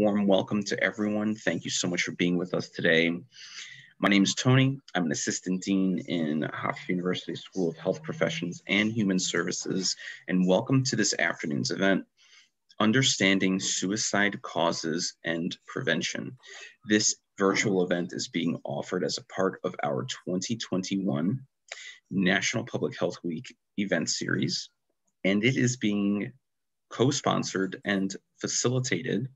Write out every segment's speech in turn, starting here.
warm welcome to everyone. Thank you so much for being with us today. My name is Tony. I'm an assistant dean in Hofstra University School of Health Professions and Human Services, and welcome to this afternoon's event, Understanding Suicide Causes and Prevention. This virtual event is being offered as a part of our 2021 National Public Health Week event series, and it is being co-sponsored and facilitated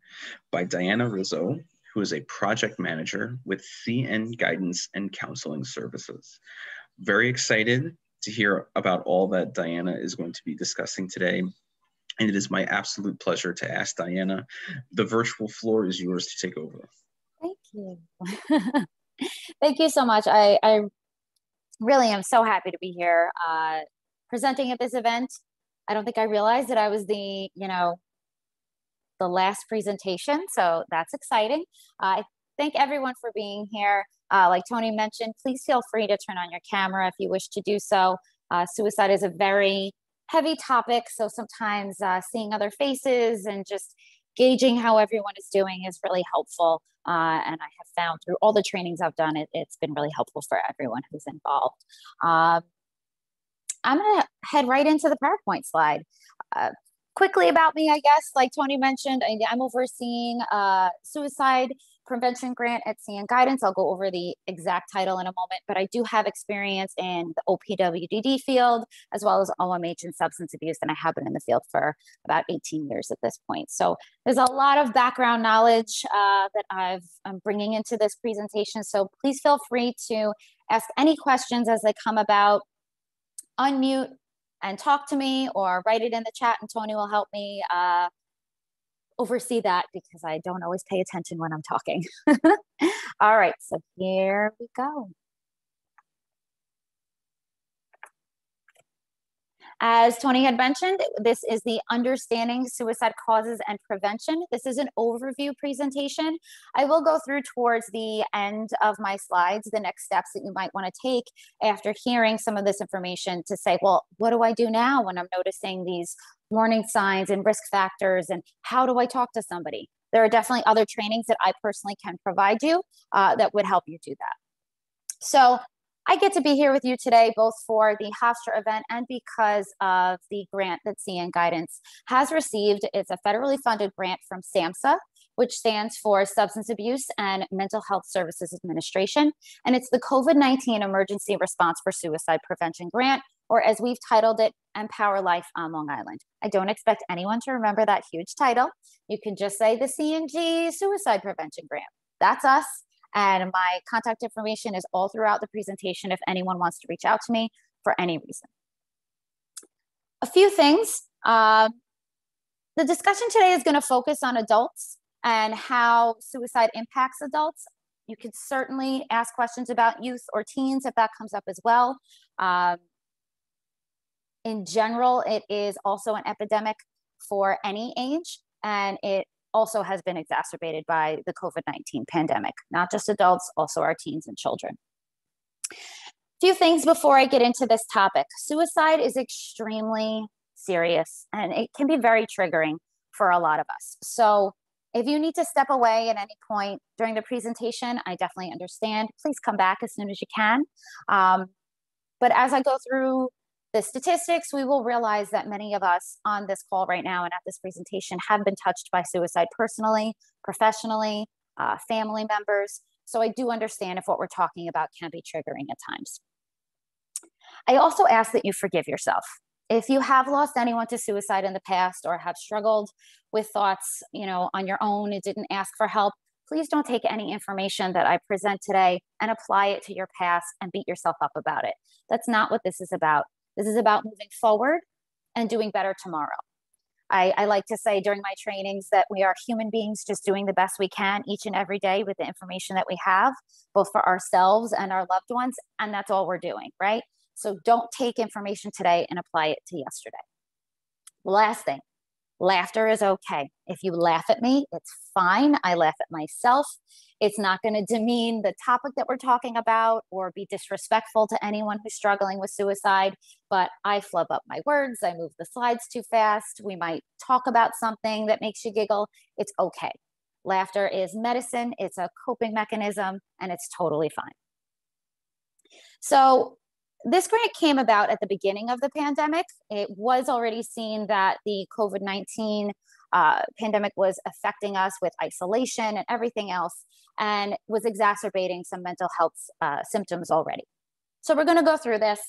by Diana Rizzo, who is a project manager with CN Guidance and Counseling Services. Very excited to hear about all that Diana is going to be discussing today. And it is my absolute pleasure to ask Diana. The virtual floor is yours to take over. Thank you. Thank you so much. I, I really am so happy to be here uh, presenting at this event. I don't think I realized that I was the, you know, the last presentation. So that's exciting. Uh, I thank everyone for being here. Uh, like Tony mentioned, please feel free to turn on your camera if you wish to do so. Uh, suicide is a very heavy topic. So sometimes uh, seeing other faces and just gauging how everyone is doing is really helpful. Uh, and I have found through all the trainings I've done, it, has been really helpful for everyone who's involved. Um, I'm going to head right into the PowerPoint slide. Uh, quickly about me, I guess, like Tony mentioned, I'm overseeing a suicide prevention grant at CN Guidance. I'll go over the exact title in a moment, but I do have experience in the OPWDD field as well as OMH and substance abuse, and I have been in the field for about 18 years at this point. So there's a lot of background knowledge uh, that I've, I'm bringing into this presentation. So please feel free to ask any questions as they come about. Unmute, and talk to me or write it in the chat and Tony will help me uh, oversee that because I don't always pay attention when I'm talking. All right, so here we go. As Tony had mentioned, this is the Understanding Suicide Causes and Prevention. This is an overview presentation. I will go through towards the end of my slides, the next steps that you might want to take after hearing some of this information to say, well, what do I do now when I'm noticing these warning signs and risk factors and how do I talk to somebody? There are definitely other trainings that I personally can provide you uh, that would help you do that. So I get to be here with you today, both for the Hofstra event and because of the grant that CN Guidance has received. It's a federally funded grant from SAMHSA, which stands for Substance Abuse and Mental Health Services Administration. And it's the COVID 19 Emergency Response for Suicide Prevention Grant, or as we've titled it, Empower Life on Long Island. I don't expect anyone to remember that huge title. You can just say the CNG Suicide Prevention Grant. That's us. And my contact information is all throughout the presentation if anyone wants to reach out to me for any reason. A few things. Uh, the discussion today is going to focus on adults and how suicide impacts adults. You can certainly ask questions about youth or teens if that comes up as well. Um, in general, it is also an epidemic for any age, and it also has been exacerbated by the COVID 19 pandemic, not just adults, also our teens and children. A few things before I get into this topic. Suicide is extremely serious and it can be very triggering for a lot of us. So, if you need to step away at any point during the presentation, I definitely understand. Please come back as soon as you can. Um, but as I go through the statistics, we will realize that many of us on this call right now and at this presentation have been touched by suicide personally, professionally, uh, family members. So I do understand if what we're talking about can be triggering at times. I also ask that you forgive yourself. If you have lost anyone to suicide in the past or have struggled with thoughts, you know, on your own and didn't ask for help, please don't take any information that I present today and apply it to your past and beat yourself up about it. That's not what this is about. This is about moving forward and doing better tomorrow. I, I, like to say during my trainings that we are human beings just doing the best we can each and every day with the information that we have, both for ourselves and our loved ones. And that's all we're doing, right? So don't take information today and apply it to yesterday. Last thing laughter is okay. If you laugh at me, it's fine. I laugh at myself. It's not going to demean the topic that we're talking about or be disrespectful to anyone who's struggling with suicide. But I flub up my words. I move the slides too fast. We might talk about something that makes you giggle. It's okay. Laughter is medicine, it's a coping mechanism, and it's totally fine. So, this grant came about at the beginning of the pandemic. It was already seen that the COVID 19 uh, pandemic was affecting us with isolation and everything else, and was exacerbating some mental health uh, symptoms already. So, we're going to go through this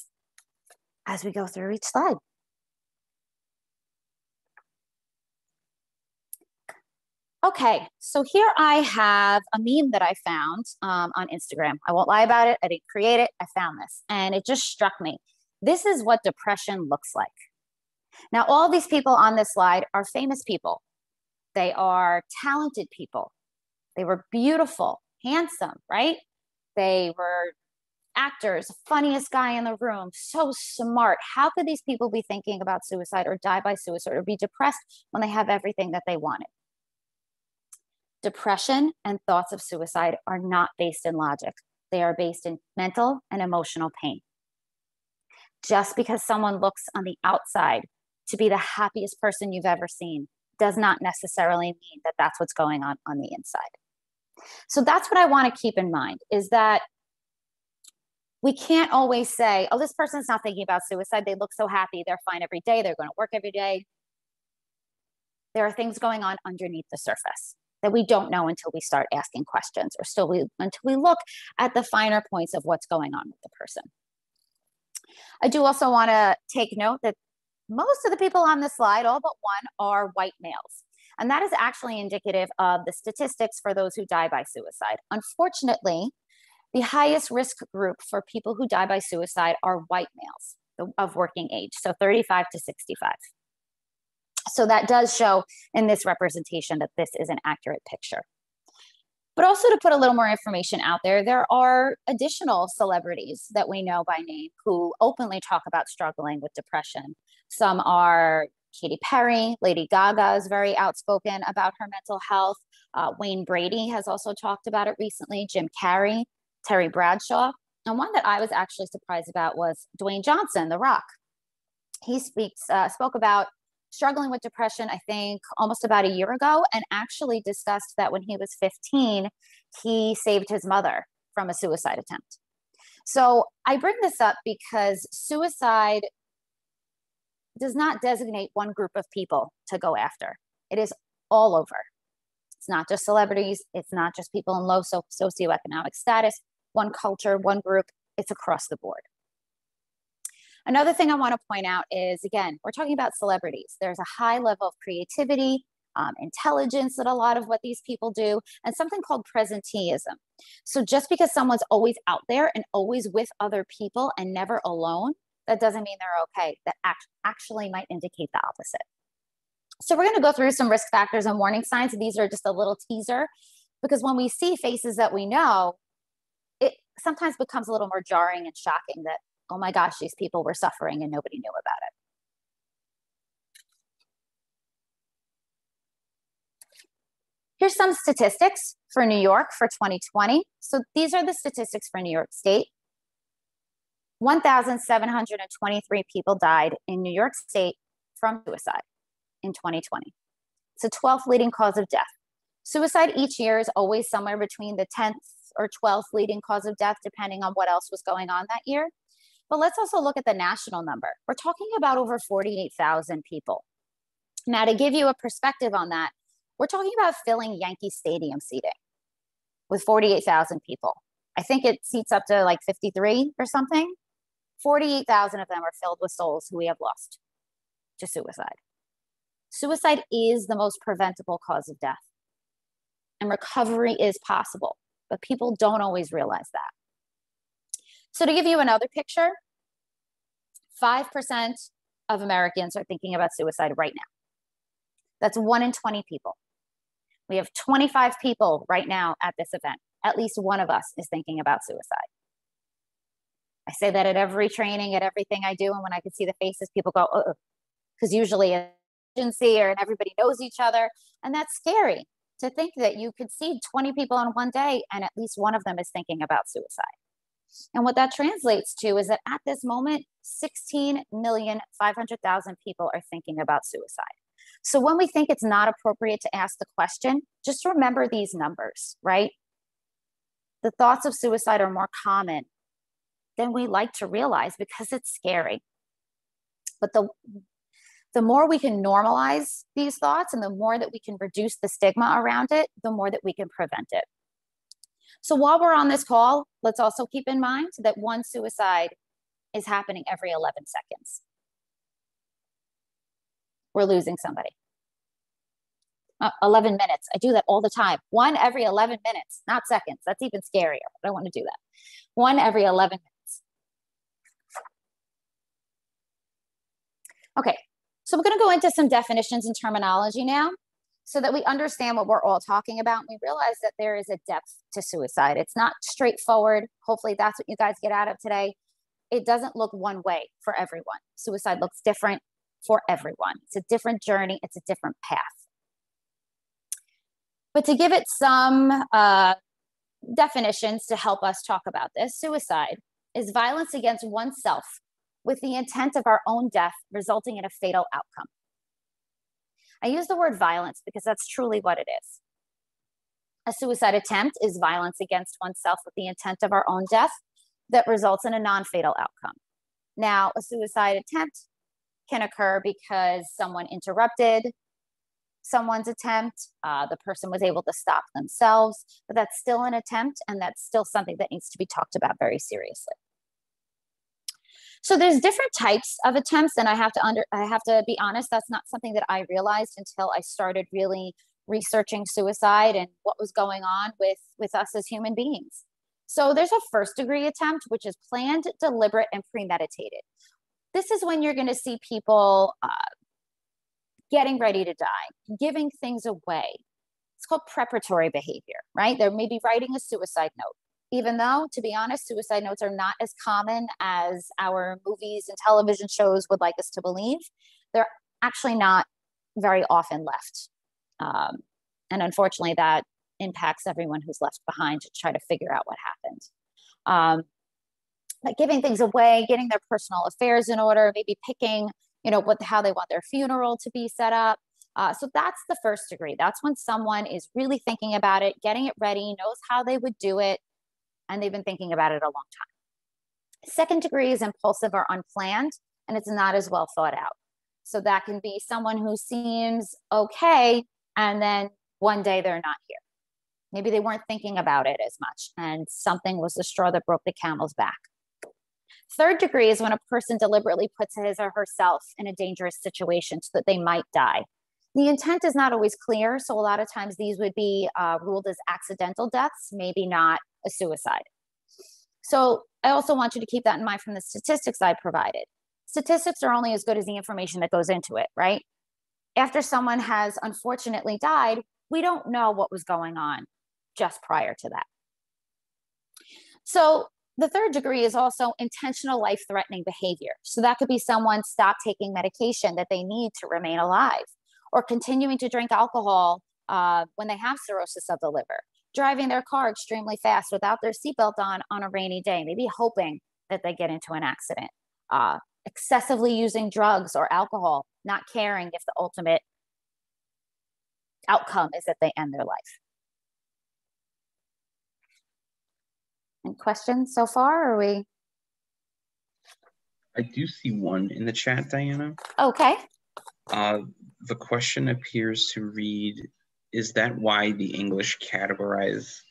as we go through each slide. Okay, so here I have a meme that I found um, on Instagram. I won't lie about it. I didn't create it. I found this and it just struck me. This is what depression looks like. Now, all these people on this slide are famous people. They are talented people. They were beautiful, handsome, right? They were actors, funniest guy in the room, so smart. How could these people be thinking about suicide or die by suicide or be depressed when they have everything that they wanted? Depression and thoughts of suicide are not based in logic, they are based in mental and emotional pain. Just because someone looks on the outside to be the happiest person you've ever seen does not necessarily mean that that's what's going on on the inside. So that's what I want to keep in mind is that we can't always say, oh, this person's not thinking about suicide. They look so happy. They're fine every day. They're going to work every day. There are things going on underneath the surface that we don't know until we start asking questions or still we, until we look at the finer points of what's going on with the person. I do also want to take note that most of the people on this slide, all but one, are white males. And that is actually indicative of the statistics for those who die by suicide. Unfortunately, the highest risk group for people who die by suicide are white males of working age, so 35 to 65. So that does show in this representation that this is an accurate picture. But also to put a little more information out there, there are additional celebrities that we know by name who openly talk about struggling with depression. Some are Katy Perry, Lady Gaga is very outspoken about her mental health. Uh, Wayne Brady has also talked about it recently, Jim Carrey, Terry Bradshaw. And one that I was actually surprised about was Dwayne Johnson, The Rock. He speaks uh, spoke about struggling with depression, I think almost about a year ago, and actually discussed that when he was 15, he saved his mother from a suicide attempt. So I bring this up because suicide does not designate one group of people to go after, it is all over. It's not just celebrities, it's not just people in low so- socioeconomic status, one culture, one group, it's across the board. Another thing I want to point out is again, we're talking about celebrities. There's a high level of creativity, um, intelligence that a lot of what these people do, and something called presenteeism. So just because someone's always out there and always with other people and never alone, that doesn't mean they're okay. That act- actually might indicate the opposite. So we're going to go through some risk factors and warning signs. These are just a little teaser because when we see faces that we know, it sometimes becomes a little more jarring and shocking that oh my gosh, these people were suffering and nobody knew about it. Here's some statistics for New York for 2020. So these are the statistics for New York State. 1,723 people died in New York State from suicide in 2020. It's the 12th leading cause of death. Suicide each year is always somewhere between the 10th or 12th leading cause of death, depending on what else was going on that year. But let's also look at the national number. We're talking about over 48,000 people. Now, to give you a perspective on that, we're talking about filling Yankee Stadium seating with 48,000 people. I think it seats up to like 53 or something. 48,000 of them are filled with souls who we have lost to suicide. Suicide is the most preventable cause of death, and recovery is possible, but people don't always realize that. So to give you another picture, 5% of Americans are thinking about suicide right now. That's one in 20 people. We have 25 people right now at this event. At least one of us is thinking about suicide. I say that at every training, at everything I do. And when I can see the faces, people go, uh-uh, oh, because usually agency or and everybody knows each other. And that's scary to think that you could see 20 people in one day and at least one of them is thinking about suicide. And what that translates to is that at this moment, 16,500,000 people are thinking about suicide. So when we think it's not appropriate to ask the question, just remember these numbers, right? The thoughts of suicide are more common than we like to realize because it's scary. But the the more we can normalize these thoughts and the more that we can reduce the stigma around it, the more that we can prevent it. So while we're on this call, let's also keep in mind that one suicide is happening every 11 seconds. We're losing somebody. Uh, 11 minutes. I do that all the time. One every 11 minutes, not seconds. That's even scarier. I don't want to do that. One every 11 minutes. Okay, so we're going to go into some definitions and terminology now so that we understand what we're all talking about. We realize that there is a depth to suicide. It's not straightforward. Hopefully, that's what you guys get out of today. It doesn't look one way for everyone. Suicide looks different for everyone. It's a different journey, it's a different path. But to give it some uh, definitions to help us talk about this, suicide is violence against oneself with the intent of our own death resulting in a fatal outcome. I use the word violence because that's truly what it is. A suicide attempt is violence against oneself with the intent of our own death that results in a non fatal outcome. Now, a suicide attempt can occur because someone interrupted someone's attempt, uh, the person was able to stop themselves, but that's still an attempt and that's still something that needs to be talked about very seriously. So there's different types of attempts, and I have to under I have to be honest, that's not something that I realized until I started really researching suicide and what was going on with with us as human beings. So there's a first degree attempt, which is planned, deliberate, and premeditated. This is when you're going to see people uh, getting ready to die, giving things away. It's called preparatory behavior, right? They're maybe writing a suicide note even though, to be honest, suicide notes are not as common as our movies and television shows would like us to believe, they're actually not very often left. Um, and unfortunately, that impacts everyone who's left behind to try to figure out what happened. Um, like giving things away, getting their personal affairs in order, maybe picking, you know, what how they want their funeral to be set up. Uh, so that's the first degree. That's when someone is really thinking about it, getting it ready, knows how they would do it, and they've been thinking about it a long time. Second degree is impulsive or unplanned, and it's not as well thought out. So that can be someone who seems okay, and then one day they're not here. Maybe they weren't thinking about it as much, and something was the straw that broke the camel's back. Third degree is when a person deliberately puts his or herself in a dangerous situation so that they might die. The intent is not always clear, so a lot of times these would be uh, ruled as accidental deaths, maybe not a suicide. So I also want you to keep that in mind from the statistics I provided. Statistics are only as good as the information that goes into it, right? After someone has unfortunately died, we don't know what was going on just prior to that. So the third degree is also intentional life threatening behavior. So that could be someone stop taking medication that they need to remain alive or continuing to drink alcohol uh, when they have cirrhosis of the liver driving their car extremely fast without their seatbelt on on a rainy day, maybe hoping that they get into an accident, uh, excessively using drugs or alcohol, not caring if the ultimate outcome is that they end their life. Any questions so far? Are we? I do see one in the chat, Diana. Okay. Uh, the question appears to read is that why the English categorize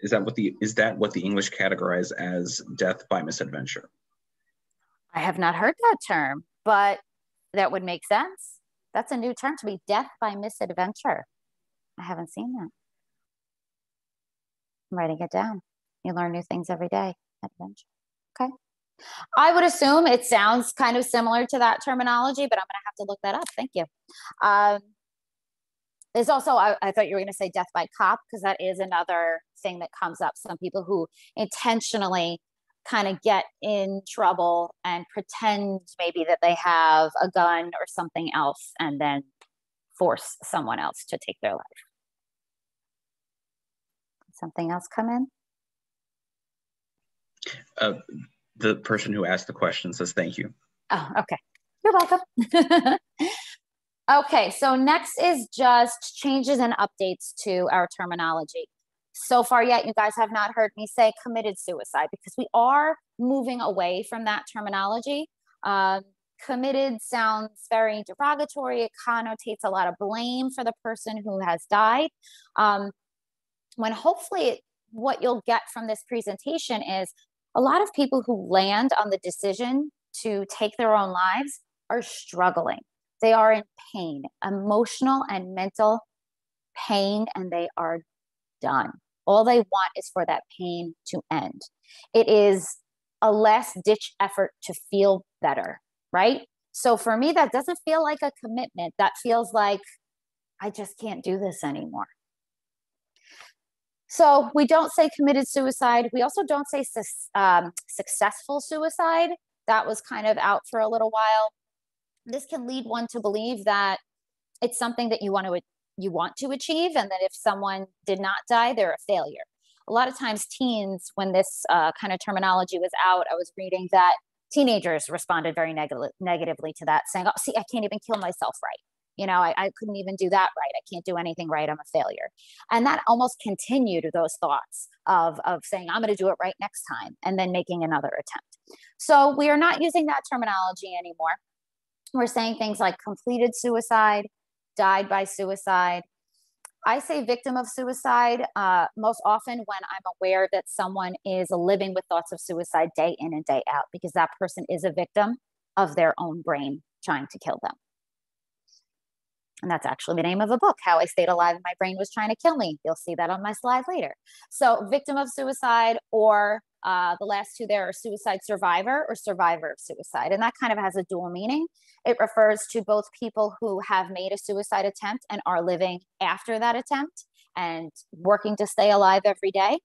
is that what the is that what the English categorize as death by misadventure? I have not heard that term, but that would make sense. That's a new term to me, death by misadventure. I haven't seen that. I'm writing it down. You learn new things every day. Adventure. Okay. I would assume it sounds kind of similar to that terminology, but I'm going to have to look that up. Thank you. Um, there's also, I, I thought you were going to say death by cop, because that is another thing that comes up. Some people who intentionally kind of get in trouble and pretend maybe that they have a gun or something else and then force someone else to take their life. Something else come in? Uh, the person who asked the question says thank you. Oh, okay. You're welcome. Okay, so next is just changes and updates to our terminology. So far yet, you guys have not heard me say committed suicide because we are moving away from that terminology. Um, committed sounds very derogatory. It connotates a lot of blame for the person who has died. Um, when hopefully what you'll get from this presentation is a lot of people who land on the decision to take their own lives are struggling. They are in pain, emotional and mental pain, and they are done. All they want is for that pain to end. It is a less ditch effort to feel better, right? So for me, that doesn't feel like a commitment. That feels like I just can't do this anymore. So we don't say committed suicide. We also don't say um, successful suicide. That was kind of out for a little while. This can lead one to believe that it's something that you want to you want to achieve, and that if someone did not die, they're a failure. A lot of times, teens, when this uh, kind of terminology was out, I was reading that teenagers responded very neg- negatively to that, saying, "Oh, see, I can't even kill myself right." you know I, I couldn't even do that right. I can't do anything right. I'm a failure. And that almost continued those thoughts of of saying i'm going to do it right next time and then making another attempt. So we are not using that terminology anymore we're saying things like completed suicide died by suicide I say victim of suicide uh, most often when I'm aware that someone is living with thoughts of suicide day in and day out because that person is a victim of their own brain trying to kill them. And that's actually the name of a book, How I Stayed Alive and My Brain Was Trying to Kill Me. You'll see that on my slide later. So, victim of suicide, or uh, the last two there are suicide survivor or survivor of suicide. And that kind of has a dual meaning. It refers to both people who have made a suicide attempt and are living after that attempt and working to stay alive every day.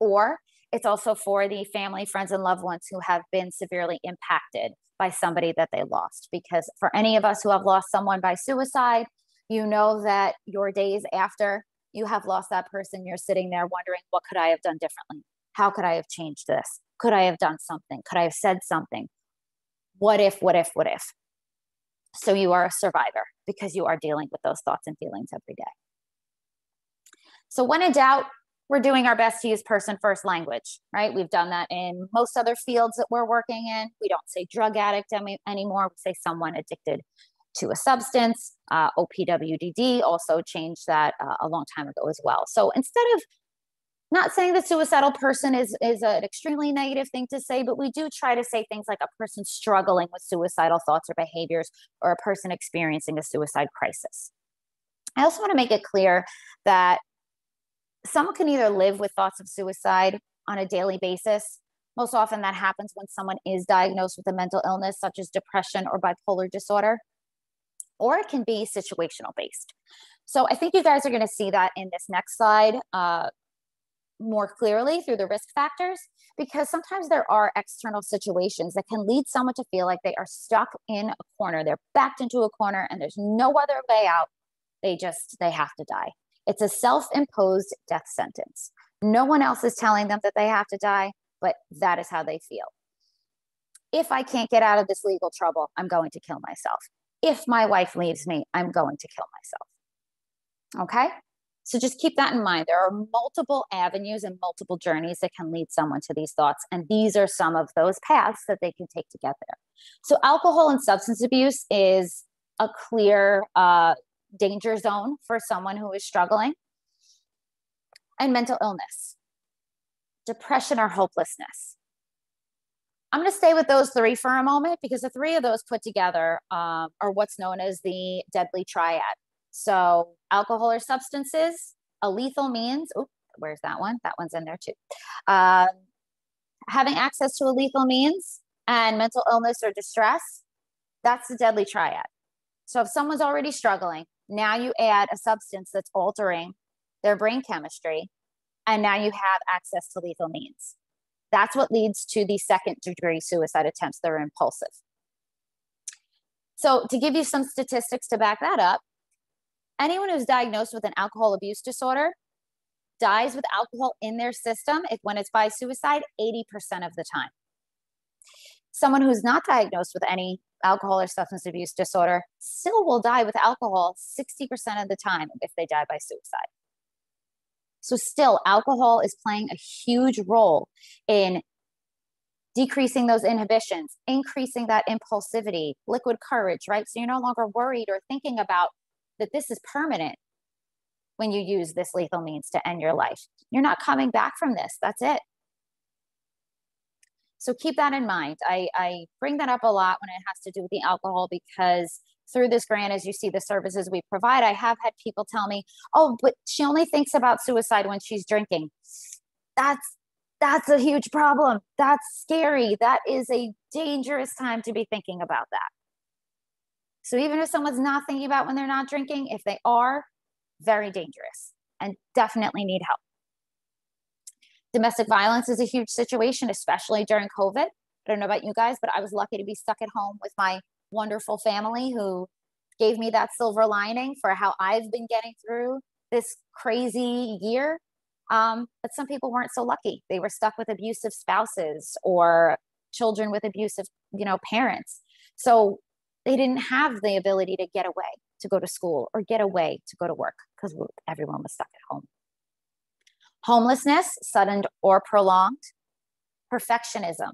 Or it's also for the family, friends, and loved ones who have been severely impacted by somebody that they lost. Because for any of us who have lost someone by suicide, you know that your days after you have lost that person, you're sitting there wondering, what could I have done differently? How could I have changed this? Could I have done something? Could I have said something? What if, what if, what if? So you are a survivor because you are dealing with those thoughts and feelings every day. So when in doubt, we're doing our best to use person first language, right? We've done that in most other fields that we're working in. We don't say drug addict any, anymore. We say someone addicted to a substance. Uh, OPWDD also changed that uh, a long time ago as well. So instead of not saying the suicidal person is is an extremely negative thing to say, but we do try to say things like a person struggling with suicidal thoughts or behaviors, or a person experiencing a suicide crisis. I also want to make it clear that someone can either live with thoughts of suicide on a daily basis. Most often, that happens when someone is diagnosed with a mental illness, such as depression or bipolar disorder, or it can be situational based. So, I think you guys are going to see that in this next slide uh, more clearly through the risk factors, because sometimes there are external situations that can lead someone to feel like they are stuck in a corner. They're backed into a corner and there's no other way out. They just, they have to die. It's a self imposed death sentence. No one else is telling them that they have to die, but that is how they feel. If I can't get out of this legal trouble, I'm going to kill myself. If my wife leaves me, I'm going to kill myself. Okay? So just keep that in mind. There are multiple avenues and multiple journeys that can lead someone to these thoughts. And these are some of those paths that they can take to get there. So, alcohol and substance abuse is a clear uh, danger zone for someone who is struggling, and mental illness, depression, or hopelessness. I'm going to stay with those three for a moment because the three of those put together um, are what's known as the deadly triad. So, alcohol or substances, a lethal means, where's that one? That one's in there too. Um, having access to a lethal means and mental illness or distress, that's the deadly triad. So, if someone's already struggling, now you add a substance that's altering their brain chemistry, and now you have access to lethal means. That's what leads to the second degree suicide attempts that are impulsive. So, to give you some statistics to back that up, anyone who's diagnosed with an alcohol abuse disorder dies with alcohol in their system if when it's by suicide 80% of the time someone who's not diagnosed with any alcohol or substance abuse disorder still will die with alcohol 60% of the time if they die by suicide. So, still, alcohol is playing a huge role in decreasing those inhibitions, increasing that impulsivity, liquid courage, right? So, you're no longer worried or thinking about that this is permanent when you use this lethal means to end your life. You're not coming back from this. That's it. So keep that in mind. I, I bring that up a lot when it has to do with the alcohol because through this grant, as you see the services we provide, I have had people tell me, oh, but she only thinks about suicide when she's drinking. That's that's a huge problem. That's scary. That is a dangerous time to be thinking about that. So even if someone's not thinking about when they're not drinking, if they are, very dangerous and definitely need help. Domestic violence is a huge situation, especially during COVID. I don't know about you guys, but I was lucky to be stuck at home with my wonderful family who gave me that silver lining for how I've been getting through this crazy year. Um, but some people weren't so lucky. They were stuck with abusive spouses or children with abusive, you know, parents. So they didn't have the ability to get away to go to school or get away to go to work because everyone was stuck at home. Homelessness, sudden or prolonged. Perfectionism,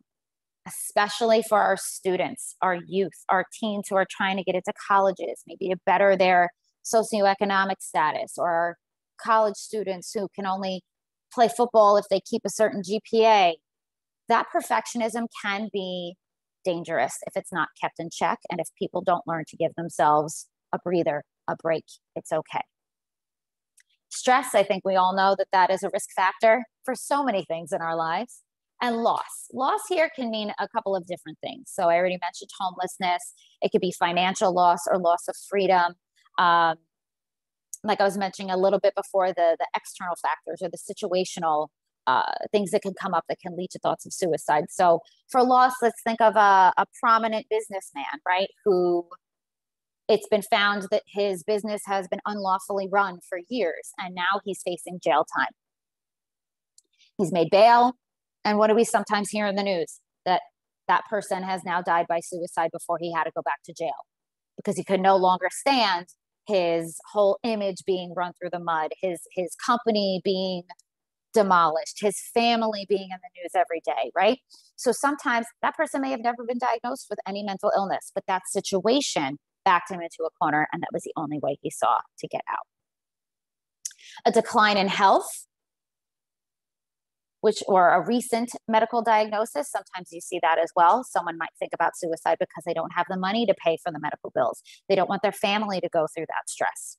especially for our students, our youth, our teens who are trying to get into colleges, maybe to better their socioeconomic status, or our college students who can only play football if they keep a certain GPA. That perfectionism can be dangerous if it's not kept in check and if people don't learn to give themselves a breather, a break. It's okay. Stress, I think we all know that that is a risk factor for so many things in our lives. And loss. Loss here can mean a couple of different things. So I already mentioned homelessness. It could be financial loss or loss of freedom. Um, like I was mentioning a little bit before, the the external factors or the situational uh, things that can come up that can lead to thoughts of suicide. So for loss, let's think of a, a prominent businessman, right, who it's been found that his business has been unlawfully run for years and now he's facing jail time. He's made bail. And what do we sometimes hear in the news? That that person has now died by suicide before he had to go back to jail because he could no longer stand his whole image being run through the mud, his his company being demolished, his family being in the news every day, right? So sometimes that person may have never been diagnosed with any mental illness, but that situation backed him into a corner, and that was the only way he saw to get out. A decline in health, which or a recent medical diagnosis. Sometimes you see that as well. Someone might think about suicide because they don't have the money to pay for the medical bills. They don't want their family to go through that stress.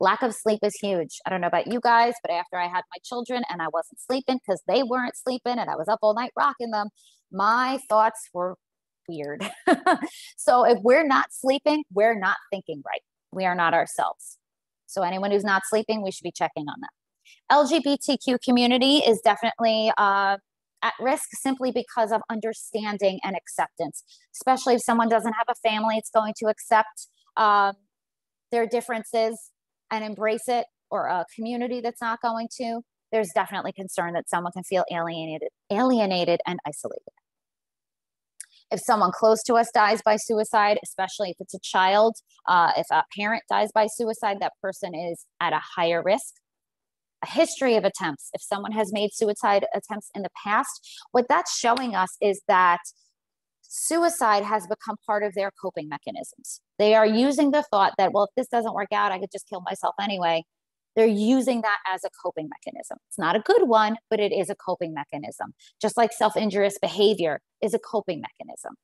Lack of sleep is huge. I don't know about you guys, but after I had my children and I wasn't sleeping because they weren't sleeping and I was up all night rocking them, my thoughts were weird. so if we're not sleeping, we're not thinking right. We are not ourselves. So anyone who's not sleeping, we should be checking on them. LGBTQ community is definitely uh, at risk simply because of understanding and acceptance, especially if someone doesn't have a family, it's going to accept um, their differences and embrace it, or a community that's not going to. There's definitely concern that someone can feel alienated, alienated and isolated. If someone close to us dies by suicide, especially if it's a child, uh, if a parent dies by suicide, that person is at a higher risk. A history of attempts. If someone has made suicide attempts in the past, what that's showing us is that suicide has become part of their coping mechanisms. They are using the thought that, well, if this doesn't work out, I could just kill myself anyway they're using that as a coping mechanism. It's not a good one, but it is a coping mechanism. Just like self injurious behavior is a coping mechanism.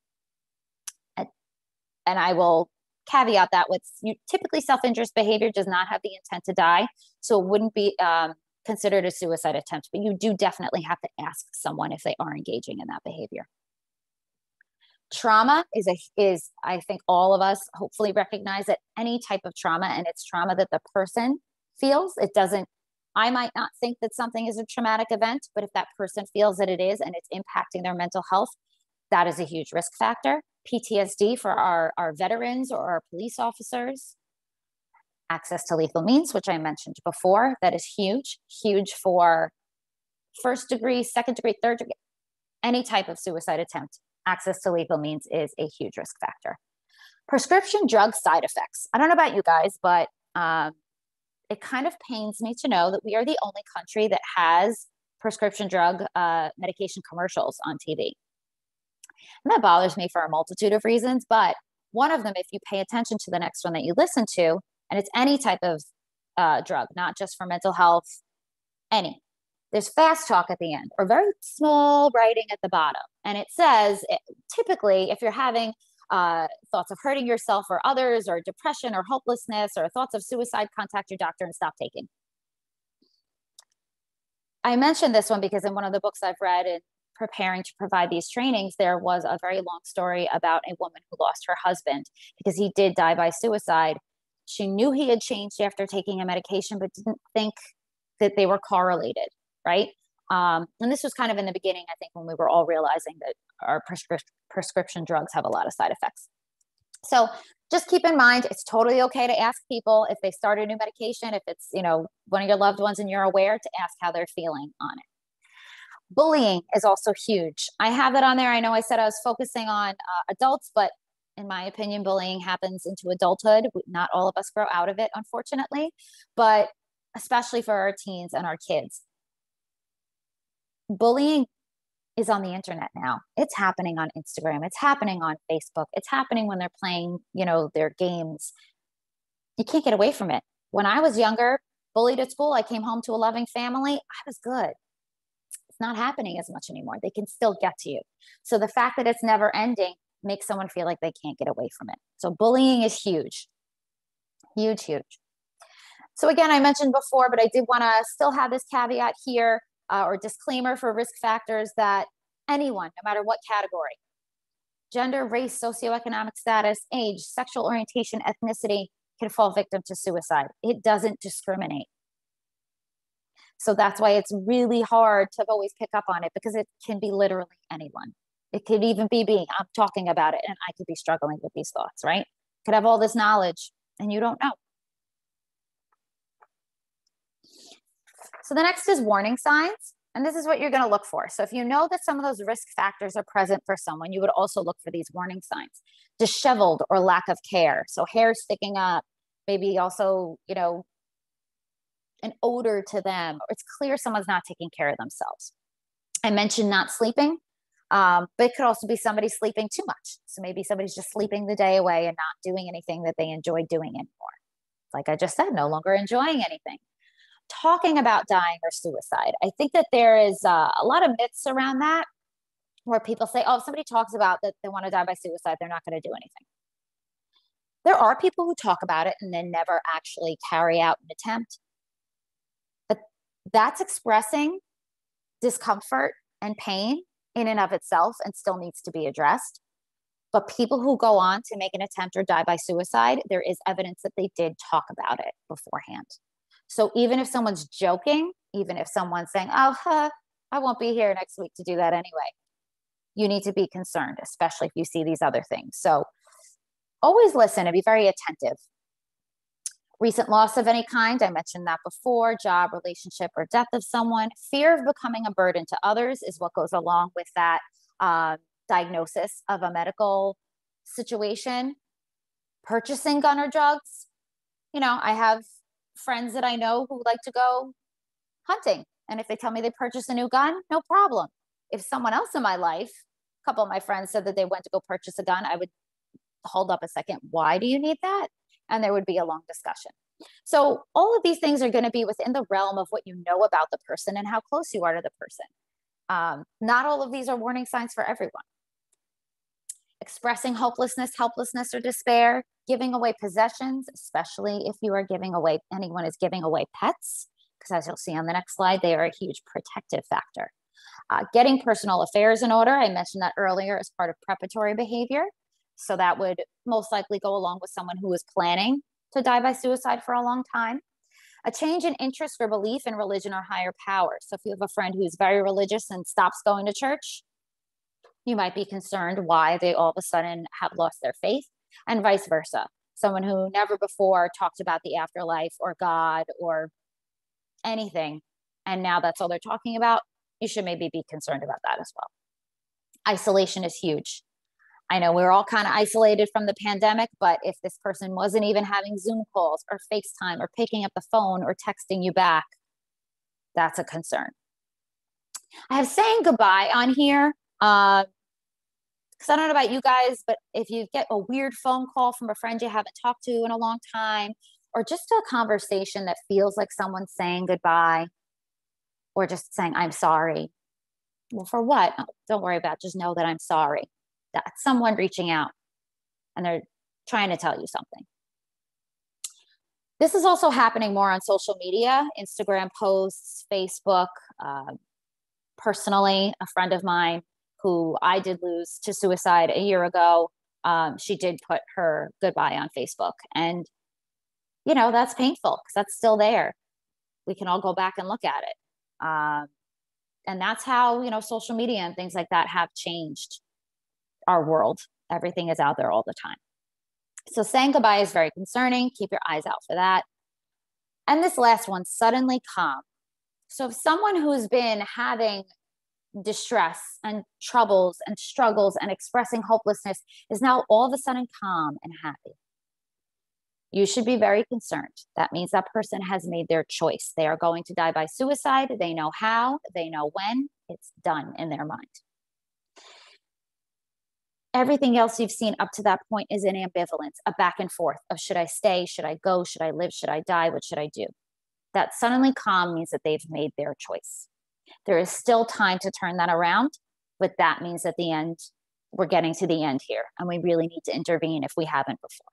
And, I will caveat that with you, typically self injurious behavior does not have the intent to die. So it wouldn't be um, considered a suicide attempt, but you do definitely have to ask someone if they are engaging in that behavior trauma is a is i think all of us hopefully recognize that any type of trauma and it's trauma that the person feels. It doesn't, I might not think that something is a traumatic event, but if that person feels that it is and it's impacting their mental health, that is a huge risk factor. PTSD for our, our veterans or our police officers. Access to lethal means, which I mentioned before, that is huge, huge for first degree, second degree, third degree, any type of suicide attempt. Access to lethal means is a huge risk factor. Prescription drug side effects. I don't know about you guys, but um, it kind of pains me to know that we are the only country that has prescription drug uh, medication commercials on TV. And that bothers me for a multitude of reasons, but one of them, if you pay attention to the next one that you listen to, and it's any type of uh, drug, not just for mental health, any. There's fast talk at the end or very small writing at the bottom. And it says eh, typically, if you're having uh, thoughts of hurting yourself or others, or depression or hopelessness, or thoughts of suicide, contact your doctor and stop taking. I mentioned this one because in one of the books I've read in preparing to provide these trainings, there was a very long story about a woman who lost her husband because he did die by suicide. She knew he had changed after taking a medication, but didn't think that they were correlated, right? Um, and this was kind of in the beginning, I think, when we were all realizing that our prescri- prescription drugs have a lot of side effects. So just keep in mind, it's totally okay to ask people if they start a new medication, if it's, you know, one of your loved ones and you're aware to ask how they're feeling on it. Bullying is also huge. I have that on there. I know I said I was focusing on uh, adults, but in my opinion, bullying happens into adulthood. Not all of us grow out of it, unfortunately, but especially for our teens and our kids. Bullying is on the internet now. It's happening on Instagram. It's happening on Facebook. It's happening when they're playing, you know, their games. You can't get away from it. When I was younger, bullied at school, I came home to a loving family. I was good. It's not happening as much anymore. They can still get to you. So the fact that it's never ending makes someone feel like they can't get away from it. So bullying is huge. Huge, huge. So again, I mentioned before, but I did want to still have this caveat here uh, or disclaimer for risk factors that anyone, no matter what category, gender, race, socioeconomic status, age, sexual orientation, ethnicity, can fall victim to suicide. It doesn't discriminate. So that's why it's really hard to always pick up on it because it can be literally anyone. It could even be me. I'm talking about it and I could be struggling with these thoughts, right? Could have all this knowledge and you don't know. So the next is warning signs. And this is what you're going to look for. So if you know that some of those risk factors are present for someone, you would also look for these warning signs. Disheveled or lack of care. So hair sticking up, maybe also, you know, an odor to them. It's clear someone's not taking care of themselves. I mentioned not sleeping, um, but it could also be somebody sleeping too much. So maybe somebody's just sleeping the day away and not doing anything that they enjoy doing anymore. Like I just said, no longer enjoying anything talking about dying or suicide. I think that there is uh, a lot of myths around that where people say, oh, if somebody talks about that they want to die by suicide, they're not going to do anything. There are people who talk about it and then never actually carry out an attempt. But that's expressing discomfort and pain in and of itself and still needs to be addressed. But people who go on to make an attempt or die by suicide, there is evidence that they did talk about it beforehand. So even if someone's joking, even if someone's saying, oh, huh, I won't be here next week to do that anyway, you need to be concerned, especially if you see these other things. So always listen and be very attentive. Recent loss of any kind, I mentioned that before, job, relationship, or death of someone. Fear of becoming a burden to others is what goes along with that uh, diagnosis of a medical situation. Purchasing gun or drugs. You know, I have friends that I know who like to go hunting. And if they tell me they purchase a new gun, no problem. If someone else in my life, a couple of my friends said that they went to go purchase a gun, I would hold up a second. Why do you need that? And there would be a long discussion. So, all of these things are going to be within the realm of what you know about the person and how close you are to the person. Um, not all of these are warning signs for everyone. Expressing hopelessness, helplessness, or despair giving away possessions, especially if you are giving away, anyone is giving away pets, because as you'll see on the next slide, they are a huge protective factor. Uh, getting personal affairs in order, I mentioned that earlier as part of preparatory behavior. So that would most likely go along with someone who is planning to die by suicide for a long time. A change in interest or belief in religion or higher power. So if you have a friend who's very religious and stops going to church, you might be concerned why they all of a sudden have lost their faith and vice versa. Someone who never before talked about the afterlife or God or anything, and now that's all they're talking about, you should maybe be concerned about that as well. Isolation is huge. I know we're all kind of isolated from the pandemic, but if this person wasn't even having Zoom calls or FaceTime or picking up the phone or texting you back, that's a concern. I have saying goodbye on here. Uh, because I don't know about you guys, but if you get a weird phone call from a friend you haven't talked to in a long time, or just a conversation that feels like someone's saying goodbye, or just saying, I'm sorry. Well, for what? Oh, don't worry about it. Just know that I'm sorry. That's someone reaching out and they're trying to tell you something. This is also happening more on social media, Instagram posts, Facebook. Uh, personally, a friend of mine who I did lose to suicide a year ago, um, she did put her goodbye on Facebook. And, you know, that's painful because that's still there. We can all go back and look at it. Um, and that's how, you know, social media and things like that have changed our world. Everything is out there all the time. So saying goodbye is very concerning. Keep your eyes out for that. And this last one, suddenly calm. So if someone who's been having distress and troubles and struggles and expressing hopelessness is now all of a sudden calm and happy. You should be very concerned. That means that person has made their choice. They are going to die by suicide. They know how, they know when. It's done in their mind. Everything else you've seen up to that point is an ambivalence, a back and forth of should I stay? Should I go? Should I live? Should I die? What should I do? That suddenly calm means that they've made their choice. There is still time to turn that around, but that means at the end, we're getting to the end here, and we really need to intervene if we haven't before.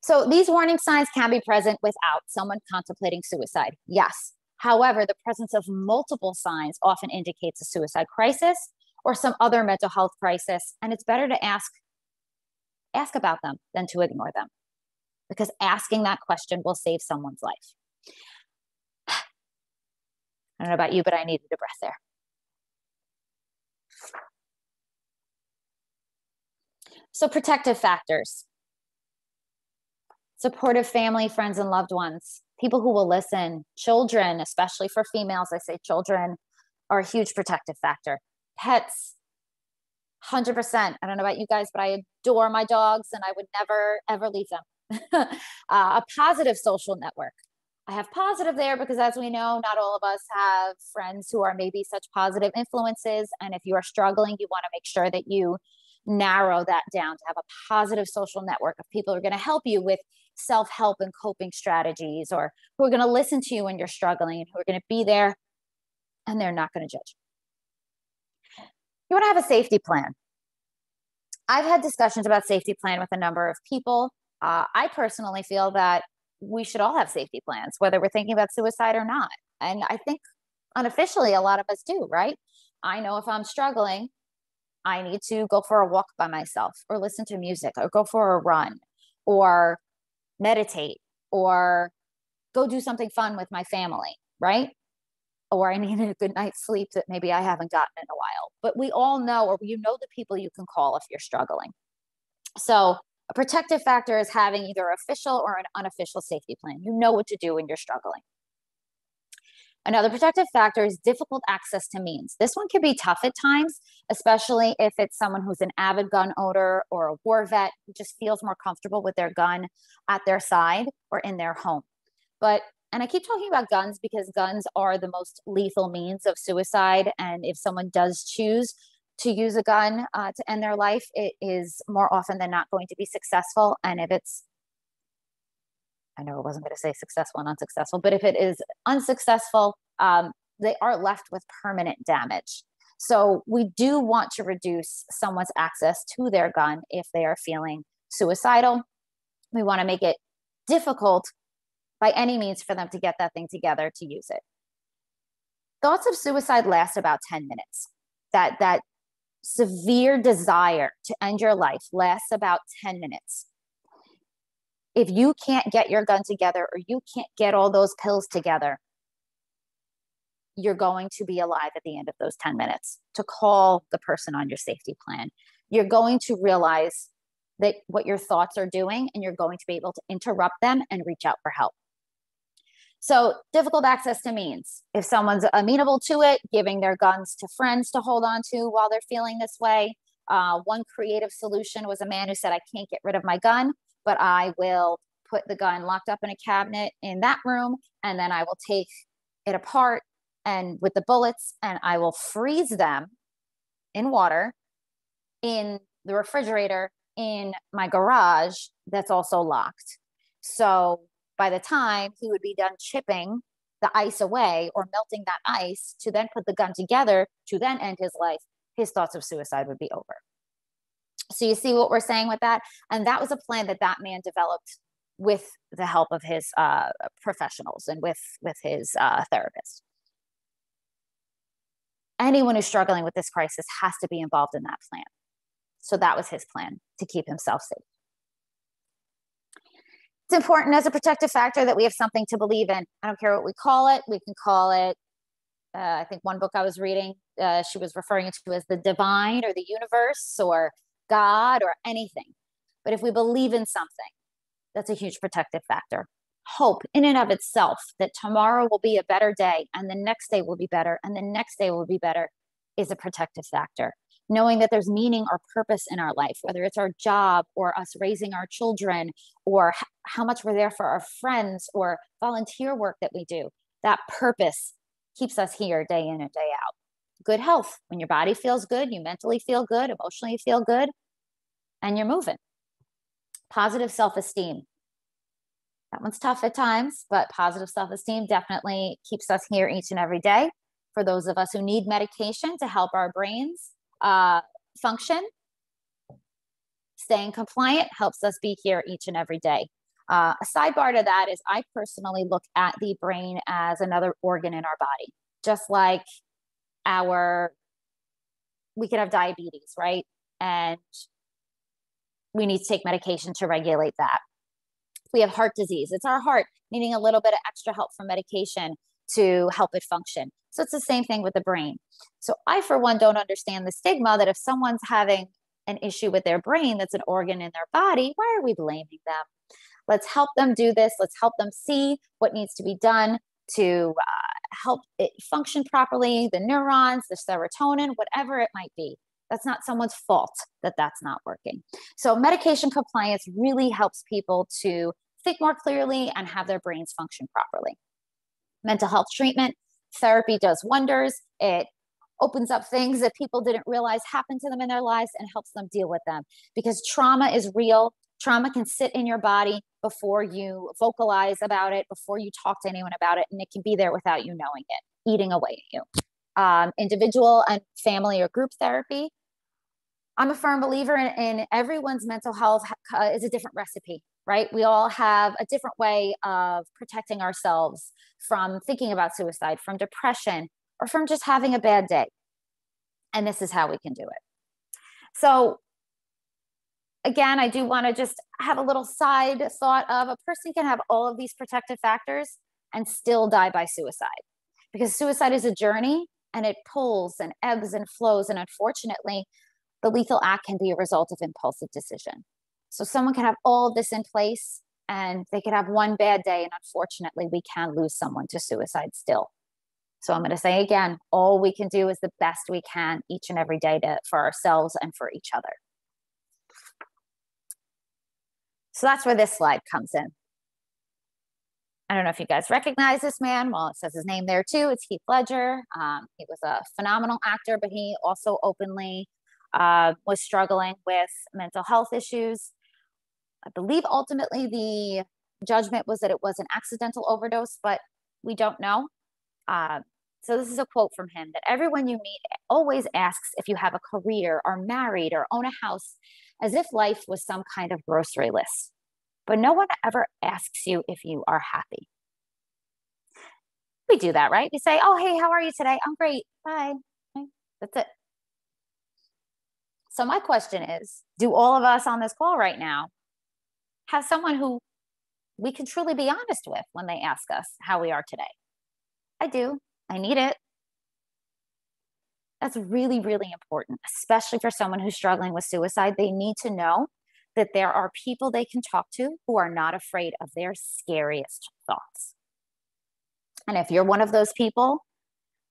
So these warning signs can be present without someone contemplating suicide. Yes. However, the presence of multiple signs often indicates a suicide crisis or some other mental health crisis, and it's better to ask ask about them than to ignore them because asking that question will save someone's life. I don't know about you, but I needed a breath there. So, protective factors supportive family, friends, and loved ones, people who will listen, children, especially for females, I say children are a huge protective factor. Pets, 100%. I don't know about you guys, but I adore my dogs and I would never, ever leave them. uh, a positive social network. I have positive there because, as we know, not all of us have friends who are maybe such positive influences. And if you are struggling, you want to make sure that you narrow that down to have a positive social network of people who are going to help you with self help and coping strategies, or who are going to listen to you when you're struggling and who are going to be there and they're not going to judge. You want to have a safety plan. I've had discussions about safety plan with a number of people. Uh, I personally feel that we should all have safety plans, whether we're thinking about suicide or not. And I think unofficially, a lot of us do, right? I know if I'm struggling, I need to go for a walk by myself or listen to music or go for a run or meditate or go do something fun with my family, right? Or I need a good night's sleep that maybe I haven't gotten in a while. But we all know, or you know, the people you can call if you're struggling. So a protective factor is having either official or an unofficial safety plan. You know what to do when you're struggling. Another protective factor is difficult access to means. This one can be tough at times, especially if it's someone who's an avid gun owner or a war vet who just feels more comfortable with their gun at their side or in their home. But and I keep talking about guns because guns are the most lethal means of suicide. And if someone does choose to use a gun uh, to end their life, it is more often than not going to be successful. And if it's, I know I wasn't going to say successful and unsuccessful, but if it is unsuccessful, um, they are left with permanent damage. So we do want to reduce someone's access to their gun if they are feeling suicidal. We want to make it difficult by any means for them to get that thing together to use it. Thoughts of suicide last about 10 minutes. That that severe desire to end your life lasts about 10 minutes. If you can't get your gun together or you can't get all those pills together, you're going to be alive at the end of those 10 minutes to call the person on your safety plan. You're going to realize that what your thoughts are doing and you're going to be able to interrupt them and reach out for help. So, difficult access to means. If someone's amenable to it, giving their guns to friends to hold on to while they're feeling this way. Uh, one creative solution was a man who said, I can't get rid of my gun, but I will put the gun locked up in a cabinet in that room, and then I will take it apart and with the bullets, and I will freeze them in water in the refrigerator in my garage that's also locked. So by the time he would be done chipping the ice away or melting that ice to then put the gun together to then end his life, his thoughts of suicide would be over. So you see what we're saying with that? And that was a plan that that man developed with the help of his uh, professionals and with, with his uh, therapist. Anyone who's struggling with this crisis has to be involved in that plan. So that was his plan to keep himself safe. It's important as a protective factor that we have something to believe in. I don't care what we call it. We can call it, uh, I think one book I was reading, uh, she was referring to as the divine or the universe or God or anything. But if we believe in something, that's a huge protective factor. Hope in and of itself that tomorrow will be a better day and the next day will be better and the next day will be better is a protective factor knowing that there's meaning or purpose in our life, whether it's our job or us raising our children or how much we're there for our friends or volunteer work that we do. That purpose keeps us here day in and day out. Good health. When your body feels good, you mentally feel good, emotionally you feel good, and you're moving. Positive self esteem. That one's tough at times, but positive self esteem definitely keeps us here each and every day. For those of us who need medication to help our brains uh, function. Staying compliant helps us be here each and every day. Uh, a sidebar to that is I personally look at the brain as another organ in our body, just like our, we could have diabetes, right? And we need to take medication to regulate that. We have heart disease, it's our heart needing a little bit of extra help from medication to help it function. So it's the same thing with the brain. So I, for one, don't understand the stigma that if someone's having an issue with their brain that's an organ in their body, why are we blaming them? Let's help them do this. Let's help them see what needs to be done to uh, help it function properly the neurons, the serotonin, whatever it might be. That's not someone's fault that that's not working. So, medication compliance really helps people to think more clearly and have their brains function properly mental health treatment. Therapy does wonders. It opens up things that people didn't realize happened to them in their lives and helps them deal with them because trauma is real. Trauma can sit in your body before you vocalize about it, before you talk to anyone about it, and it can be there without you knowing it, eating away at you. Um, individual and family or group therapy. I'm a firm believer in, in everyone's mental health uh, is a different recipe right? We all have a different way of protecting ourselves from thinking about suicide, from depression, or from just having a bad day. And this is how we can do it. So, again, I do want to just have a little side thought of a person can have all of these protective factors and still die by suicide because suicide is a journey and it pulls and ebbs and flows. And unfortunately, the lethal act can be a result of impulsive decision. So someone can have all this in place and they could have one bad day. And unfortunately, we can lose someone to suicide still. So I'm going to say again, all we can do is the best we can each and every day to, for ourselves and for each other. So that's where this slide comes in. I don't know if you guys recognize this man. Well, it says his name there too. It's Heath Ledger. Um, he was a phenomenal actor, but he also openly uh, was struggling with mental health issues. I believe ultimately the judgment was that it was an accidental overdose, but we don't know. Uh, so this is a quote from him that everyone you meet always asks if you have a career, are married, or own a house, as if life was some kind of grocery list. But no one ever asks you if you are happy. We do that, right? We say, Oh, hey, how are you today? I'm great. Bye. That's it. So, my question is Do all of us on this call right now have someone who we can truly be honest with when they ask us how we are today. I do. I need it. That's really, really important, especially for someone who's struggling with suicide. They need to know that there are people they can talk to who are not afraid of their scariest thoughts. And if you're one of those people,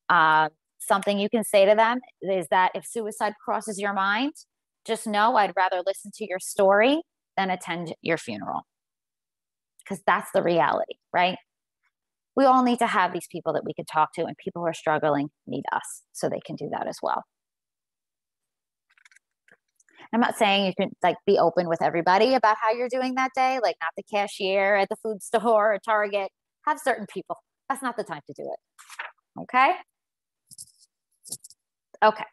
uh, something you can say to them is that if suicide crosses your mind, just know I'd rather listen to your story than attend your funeral. Because that's the reality, right? We all need to have these people that we can talk to, and people who are struggling need us so they can do that as well. I'm not saying you can like be open with everybody about how you're doing that day, like not the cashier at the food store or Target. Have certain people. That's not the time to do it. Okay. Okay.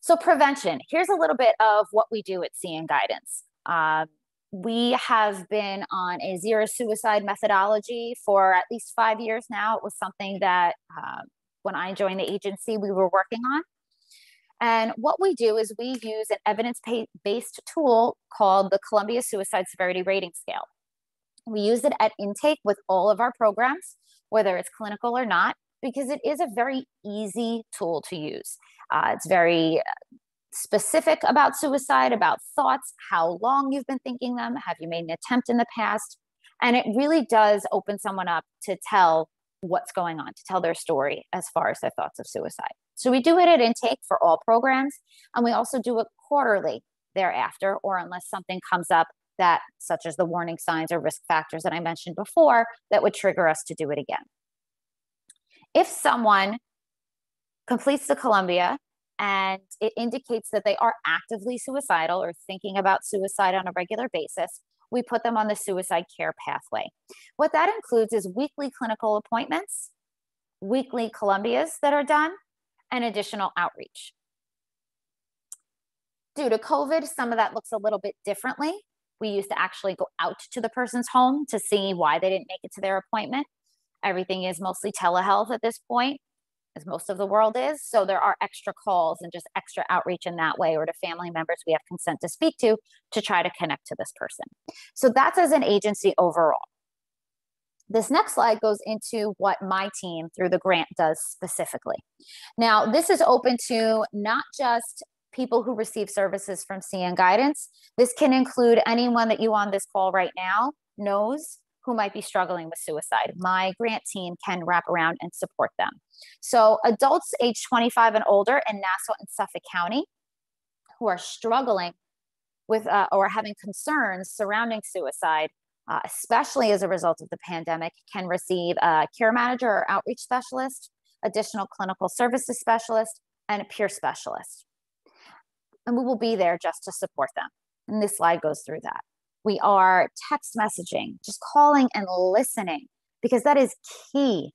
So prevention. Here's a little bit of what we do at CN Guidance. Um, we have been on a zero suicide methodology for at least five years now. It was something that uh, when I joined the agency, we were working on. And what we do is we use an evidence based tool called the Columbia Suicide Severity Rating Scale. We use it at intake with all of our programs, whether it's clinical or not, because it is a very easy tool to use. Uh, it's very specific about suicide, about thoughts, how long you've been thinking them, have you made an attempt in the past? And it really does open someone up to tell what's going on, to tell their story as far as their thoughts of suicide. So we do it at intake for all programs, and we also do it quarterly thereafter, or unless something comes up that, such as the warning signs or risk factors that I mentioned before, that would trigger us to do it again. If someone completes the Columbia and it indicates that they are actively suicidal or thinking about suicide on a regular basis, we put them on the suicide care pathway. What that includes is weekly clinical appointments, weekly Columbias that are done, and additional outreach. Due to COVID, some of that looks a little bit differently. We used to actually go out to the person's home to see why they didn't make it to their appointment. Everything is mostly telehealth at this point, as most of the world is. So there are extra calls and just extra outreach in that way, or to family members we have consent to speak to to try to connect to this person. So that's as an agency overall. This next slide goes into what my team through the grant does specifically. Now, this is open to not just people who receive services from CN Guidance. This can include anyone that you on this call right now knows who might be struggling with suicide. My grant team can wrap around and support them. So, adults age 25 and older in Nassau and Suffolk County who are struggling with uh, or having concerns surrounding suicide uh, especially as a result of the pandemic, can receive a care manager or outreach specialist, additional clinical services specialist, and a peer specialist. And we will be there just to support them. And this slide goes through that. We are text messaging, just calling and listening, because that is key.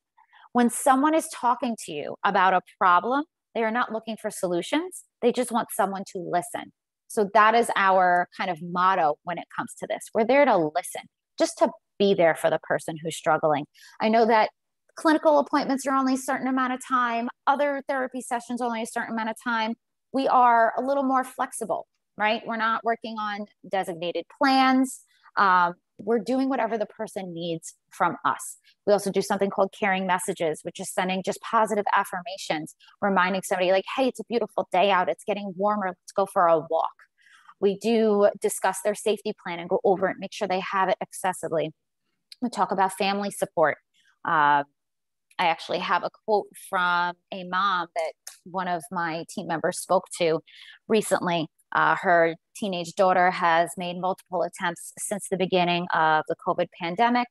When someone is talking to you about a problem, they are not looking for solutions, they just want someone to listen. So that is our kind of motto when it comes to this. We're there to listen just to be there for the person who's struggling. I know that clinical appointments are only a certain amount of time, other therapy sessions only a certain amount of time. We are a little more flexible, right? We're not working on designated plans. Um, we're doing whatever the person needs from us. We also do something called caring messages, which is sending just positive affirmations, reminding somebody, like, hey, it's a beautiful day out, it's getting warmer, let's go for a walk. We do discuss their safety plan and go over it, make sure they have it accessibly. We talk about family support. Uh, I actually have a quote from a mom that one of my team members spoke to recently. Uh, her teenage daughter has made multiple attempts since the beginning of the COVID pandemic.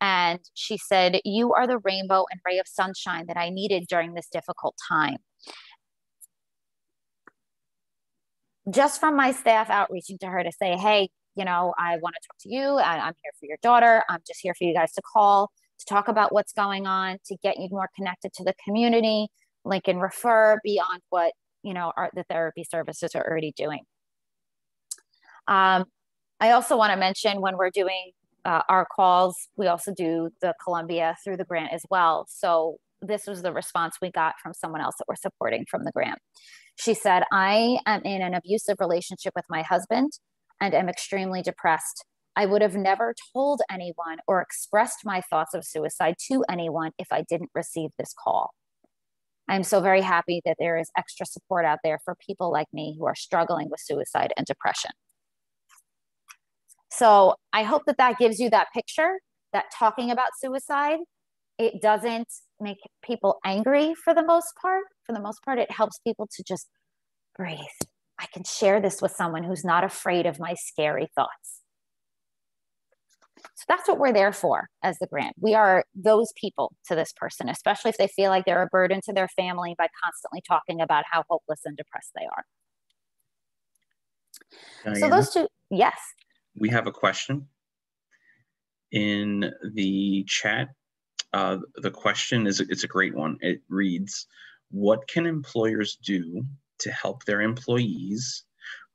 And she said, You are the rainbow and ray of sunshine that I needed during this difficult time. just from my staff outreaching to her to say, hey, you know, I want to talk to you. I, I'm here for your daughter. I'm just here for you guys to call, to talk about what's going on, to get you more connected to the community, link and refer beyond what, you know, our, the therapy services are already doing. Um, I also want to mention when we're doing uh, our calls, we also do the Columbia through the grant as well. So this was the response we got from someone else that we're supporting from the grant. She said, I am in an abusive relationship with my husband and am extremely depressed. I would have never told anyone or expressed my thoughts of suicide to anyone if I didn't receive this call. I'm so very happy that there is extra support out there for people like me who are struggling with suicide and depression. So I hope that that gives you that picture that talking about suicide it doesn't make people angry for the most part. For the most part, it helps people to just breathe. I can share this with someone who's not afraid of my scary thoughts. So that's what we're there for as the grant. We are those people to this person, especially if they feel like they're a burden to their family by constantly talking about how hopeless and depressed they are. Diana, so those two, yes. We have a question in the chat. Uh, the question is it's a great one. It reads, "What can employers do to help their employees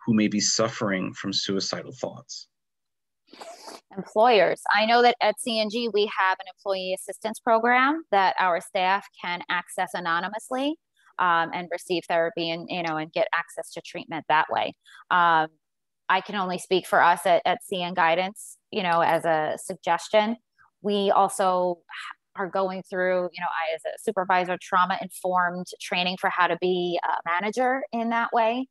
who may be suffering from suicidal thoughts?" Employers. I know that at CNG we have an employee assistance program that our staff can access anonymously um, and receive therapy and you know and get access to treatment that way. Um, I can only speak for us at, at CN Guidance, you know, as a suggestion. We also are going through, you know, I as a supervisor, trauma informed training for how to be a manager in that way.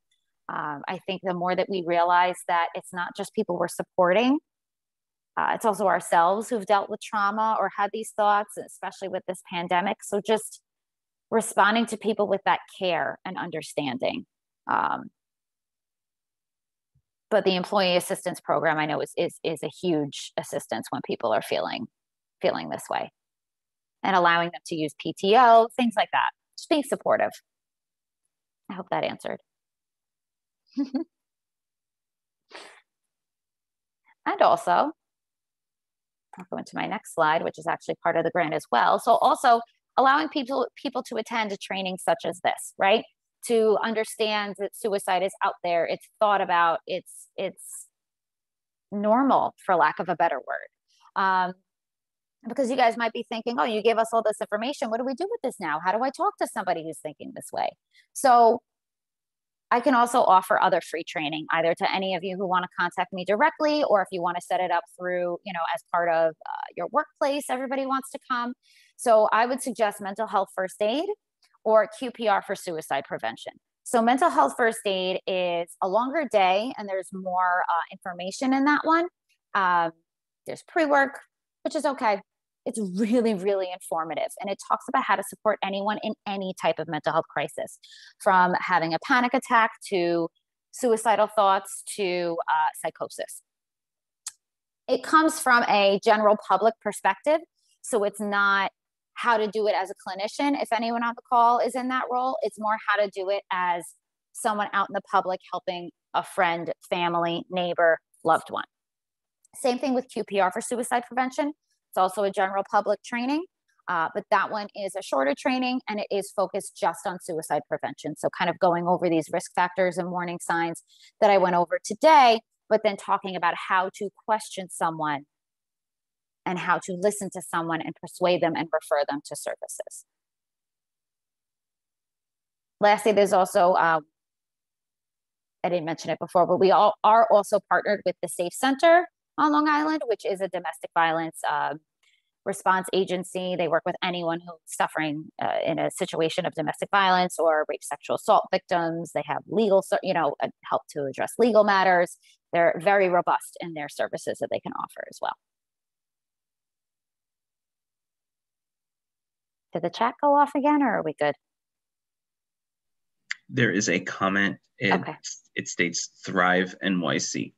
Um, I think the more that we realize that it's not just people we're supporting, uh, it's also ourselves who've dealt with trauma or had these thoughts, especially with this pandemic. So just responding to people with that care and understanding. Um, but the employee assistance program I know is, is, is a huge assistance when people are feeling, feeling this way and allowing them to use PTO, things like that. Just being supportive. I hope that answered. and also, I'll go into my next slide, which is actually part of the grant as well. So also allowing people people to attend a training such as this, right? to understand that suicide is out there it's thought about it's it's normal for lack of a better word um, because you guys might be thinking oh you gave us all this information what do we do with this now how do i talk to somebody who's thinking this way so i can also offer other free training either to any of you who want to contact me directly or if you want to set it up through you know as part of uh, your workplace everybody wants to come so i would suggest mental health first aid or QPR for suicide prevention. So, mental health first aid is a longer day, and there's more uh, information in that one. Um, there's pre work, which is okay. It's really, really informative. And it talks about how to support anyone in any type of mental health crisis, from having a panic attack to suicidal thoughts to uh, psychosis. It comes from a general public perspective. So, it's not how to do it as a clinician if anyone on the call is in that role it's more how to do it as someone out in the public helping a friend family neighbor loved one same thing with qpr for suicide prevention it's also a general public training uh, but that one is a shorter training and it is focused just on suicide prevention so kind of going over these risk factors and warning signs that i went over today but then talking about how to question someone and how to listen to someone and persuade them and refer them to services. Lastly, there's also, uh, I didn't mention it before, but we all are also partnered with the Safe Center on Long Island, which is a domestic violence uh, response agency. They work with anyone who's suffering uh, in a situation of domestic violence or rape, sexual assault victims. They have legal, you know, uh, help to address legal matters. They're very robust in their services that they can offer as well. Did the chat go off again or are we good? There is a comment. It, okay. it states Thrive NYC.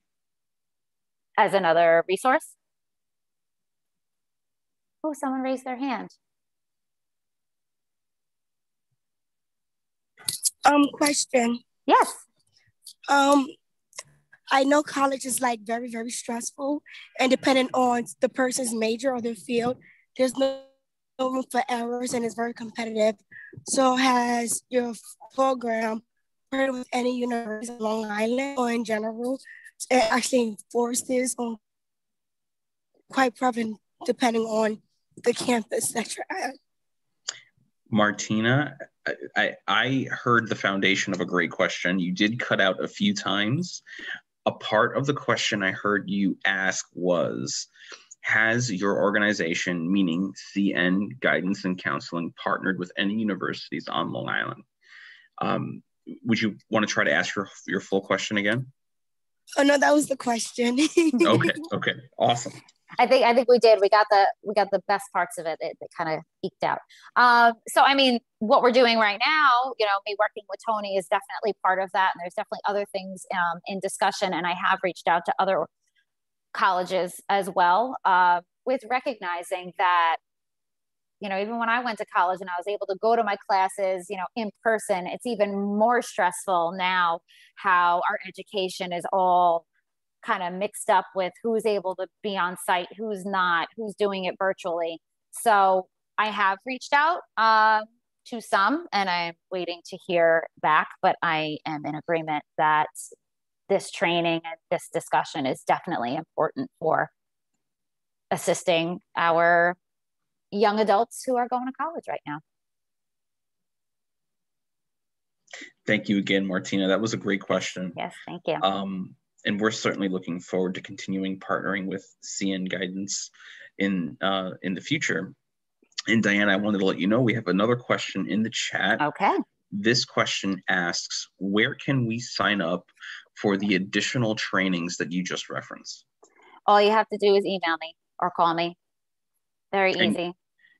As another resource? Oh, someone raised their hand. Um, question. Yes. Um, I know college is like very, very stressful and depending on the person's major or their field, there's no room for errors and it's very competitive. So has your program partnered with any university in Long Island or in general? It actually enforces on quite prevalent depending on the campus that you're at. Martina, I, I heard the foundation of a great question. You did cut out a few times. A part of the question I heard you ask was has your organization, meaning CN Guidance and Counseling, partnered with any universities on Long Island? Um, would you want to try to ask your, your full question again? Oh, no, that was the question. okay, okay, awesome. I think I think we did. We got the we got the best parts of it. It, it kind of eked out. Um, so I mean, what we're doing right now, you know, me working with Tony is definitely part of that, and there's definitely other things um, in discussion. And I have reached out to other colleges as well, uh, with recognizing that you know even when i went to college and i was able to go to my classes you know in person it's even more stressful now how our education is all kind of mixed up with who's able to be on site who's not who's doing it virtually. So i have reached out uh, to some and i'm waiting to hear back but i am in agreement that this training and this discussion is definitely important for assisting our young adults who are going to college right now. Thank you again, Martina. That was a great question. Yes, thank you. Um, and we're certainly looking forward to continuing partnering with CN Guidance in uh, in the future. And Diana, I wanted to let you know we have another question in the chat. Okay. This question asks, where can we sign up for the additional trainings that you just referenced? All you have to do is email me or call me. Very and easy.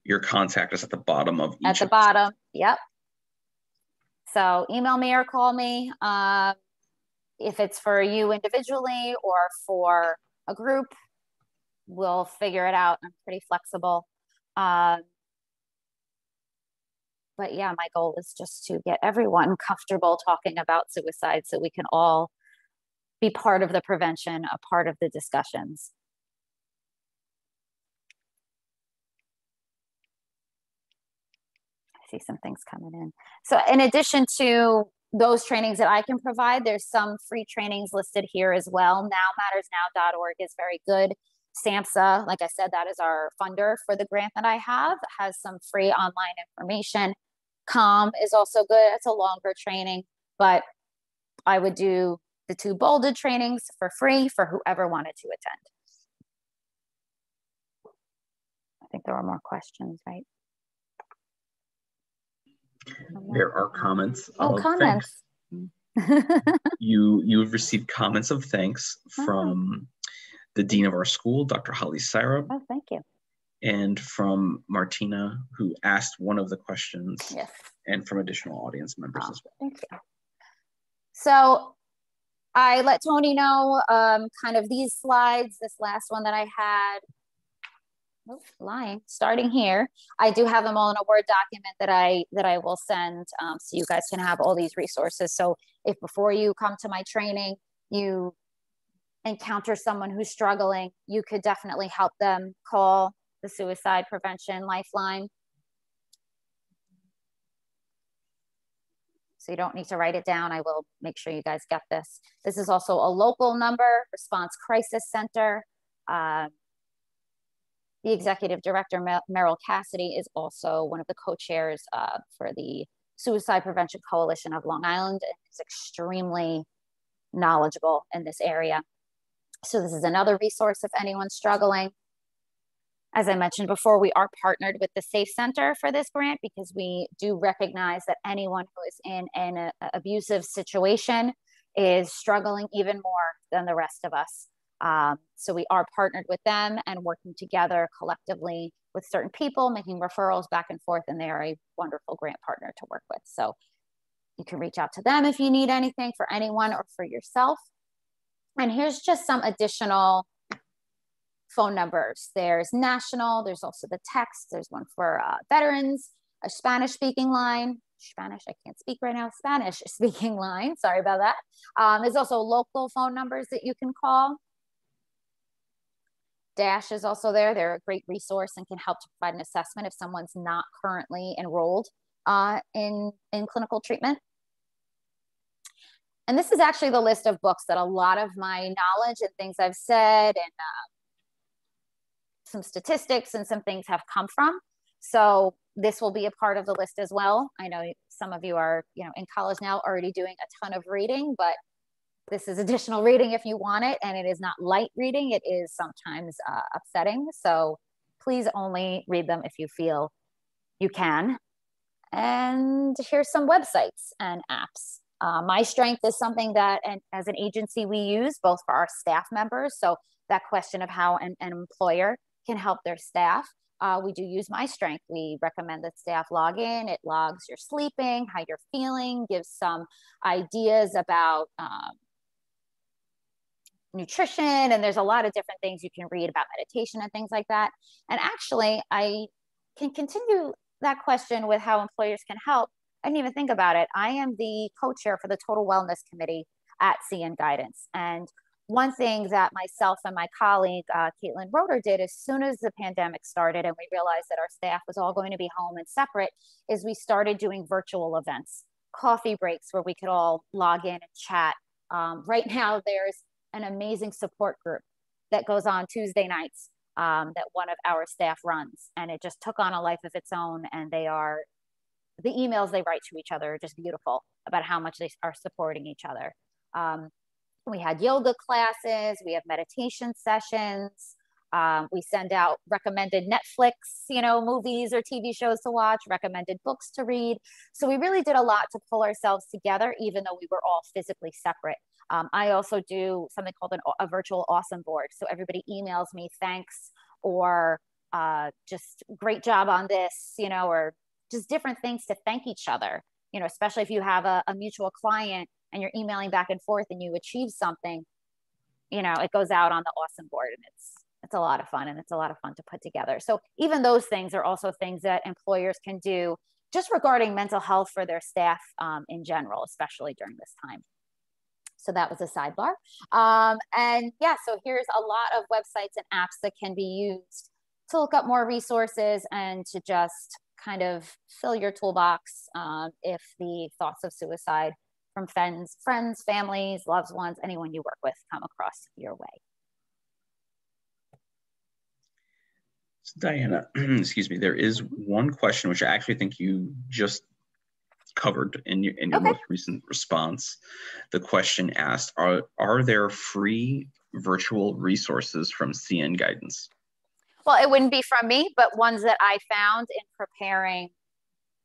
Your contact is at the bottom of At the bottom. Yep. So email me or call me. Um, if it's for you individually or for a group, we'll figure it out. I'm pretty flexible. Um, but yeah, my goal is just to get everyone comfortable talking about suicide so we can all be part of the prevention, a part of the discussions. See some things coming in. So in addition to those trainings that I can provide, there's some free trainings listed here as well. NowMattersNow.org is very good. SAMHSA, like I said, that is our funder for the grant that I have, has some free online information. CALM is also good. It's a longer training, but I would do the two bolded trainings for free for whoever wanted to attend. I think there are more questions, right? There are comments. Oh, comments. you you've received comments of thanks oh. from oh. the dean of our school, Dr. Holly Seirup. Oh, thank you. And from Martina, who asked one of the questions. Yes. And from additional audience members oh, as well. Thank you. So I let Tony know um, kind of these slides, this last one that I had, oh, lying, starting here. I do have them all in a Word document that I that I will send um, so you guys can have all these resources. So if before you come to my training, you encounter someone who's struggling, you could definitely help them call the suicide prevention lifeline. So you don't need to write it down. I will make sure you guys get this. This is also a local number, Response Crisis Center. Uh, the executive director, Meryl Cassidy, is also one of the co-chairs uh, for the Suicide Prevention Coalition of Long Island and is extremely knowledgeable in this area. So this is another resource if anyone's struggling. As I mentioned before, we are partnered with the Safe Center for this grant because we do recognize that anyone who is in an uh, abusive situation is struggling even more than the rest of us. Um, so we are partnered with them and working together collectively with certain people, making referrals back and forth, and they are a wonderful grant partner to work with. So you can reach out to them if you need anything for anyone or for yourself. And here's just some additional phone numbers. There's national, there's also the text, there's one for uh, veterans, a Spanish speaking line, Spanish, I can't speak right now, Spanish speaking line, sorry about that. Um, there's also local phone numbers that you can call. Dash is also there. They're a great resource and can help to provide an assessment if someone's not currently enrolled uh, in, in clinical treatment. And this is actually the list of books that a lot of my knowledge and things I've said and uh, some statistics and some things have come from. So this will be a part of the list as well. I know some of you are, you know, in college now already doing a ton of reading, but this is additional reading if you want it, and it is not light reading. It is sometimes uh, upsetting. So please only read them if you feel you can. And here's some websites and apps. Uh, myStrength is something that, and as an agency, we use both for our staff members. So that question of how an, an employer can help their staff. Uh, we do use myStrength. We recommend that staff log in. It logs your sleeping, how you're feeling, gives some ideas about um, nutrition, and there's a lot of different things you can read about meditation and things like that. And actually, I can continue that question with how employers can help. I didn't even think about it. I am the co-chair for the Total Wellness Committee at CN Guidance, and one thing that myself and my colleague, uh, Caitlin Roeder, did as soon as the pandemic started and we realized that our staff was all going to be home and separate is we started doing virtual events, coffee breaks where we could all log in and chat. Um, right now, there's an amazing support group that goes on Tuesday nights um, that one of our staff runs. And it just took on a life of its own. And they are, the emails they write to each other are just beautiful about how much they are supporting each other. Um, we had yoga classes, we have meditation sessions. Um, we send out recommended Netflix, you know, movies or TV shows to watch, recommended books to read. So we really did a lot to pull ourselves together, even though we were all physically separate. Um, I also do something called an, a virtual awesome board. So everybody emails me thanks or uh, just great job on this, you know, or just different things to thank each other. You know, especially if you have a, a mutual client and you're emailing back and forth and you achieve something, you know, it goes out on the awesome board and it's it's a lot of fun and it's a lot of fun to put together. So even those things are also things that employers can do just regarding mental health for their staff um, in general, especially during this time. So that was a sidebar. Um, and yeah, so here's a lot of websites and apps that can be used to look up more resources and to just kind of fill your toolbox um, if the thoughts of suicide from friends, friends, families, loved ones, anyone you work with come across your way. Diana, excuse me, there is one question which I actually think you just covered in your, in your okay. most recent response. The question asked, are, are there free virtual resources from CN Guidance? Well, it wouldn't be from me, but ones that I found in preparing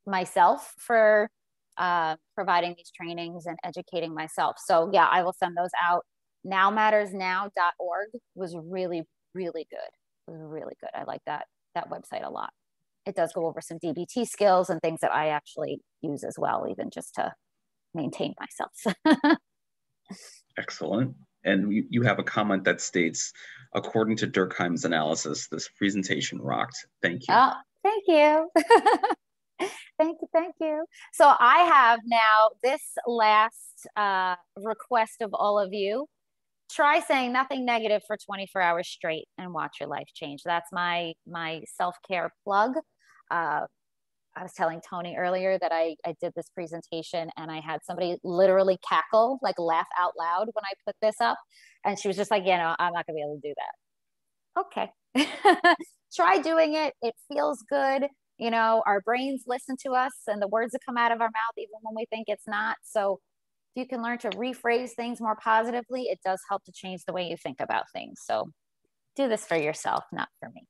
myself for uh, providing these trainings and educating myself. So yeah, I will send those out. Nowmattersnow.org was really, really good. It was really good. I like that that website a lot. It does go over some DBT skills and things that I actually use as well, even just to maintain myself. Excellent. And you, you have a comment that states, according to Durkheim's analysis, this presentation rocked. Thank you. Oh, thank you. thank you, thank you. So I have now this last uh, request of all of you. Try saying nothing negative for 24 hours straight and watch your life change. That's my my self care plug. Uh, I was telling Tony earlier that I, I did this presentation and I had somebody literally cackle, like laugh out loud when I put this up. And she was just like, you know, I'm not gonna be able to do that. Okay. Try doing it. It feels good you know our brains listen to us and the words that come out of our mouth even when we think it's not so you can learn to rephrase things more positively it does help to change the way you think about things. So do this for yourself not for me